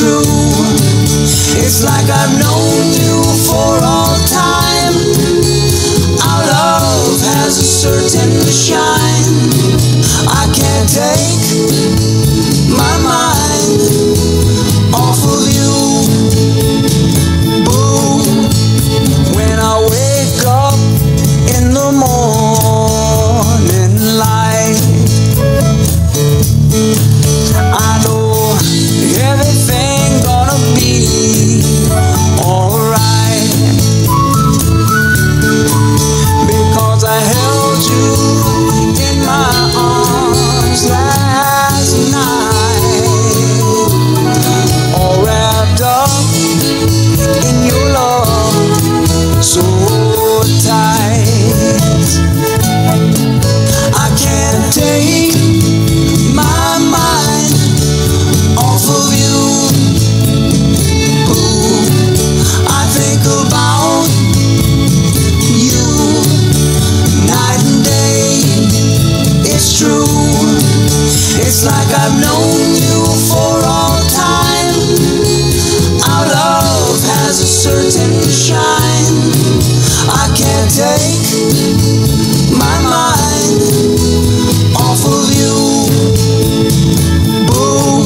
true. It's like I've known you for all time. Our love has a certain true. It's like I've known you for all time. Our love has a certain shine. I can't take my mind off of you. Boom,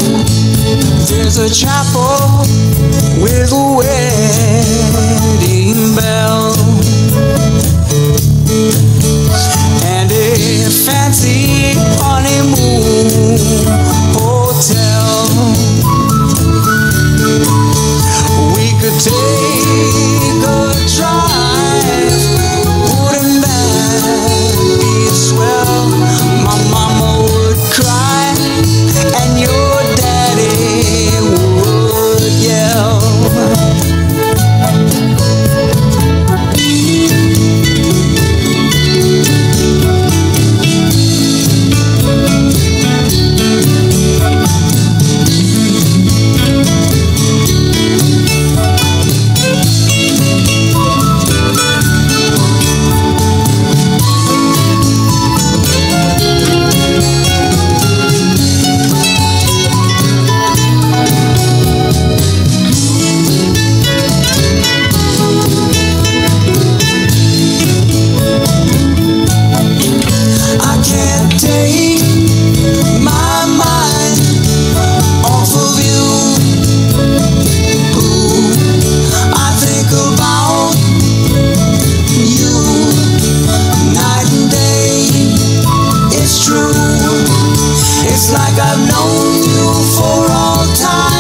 there's a chapel with a way. It's like I've known you for all time.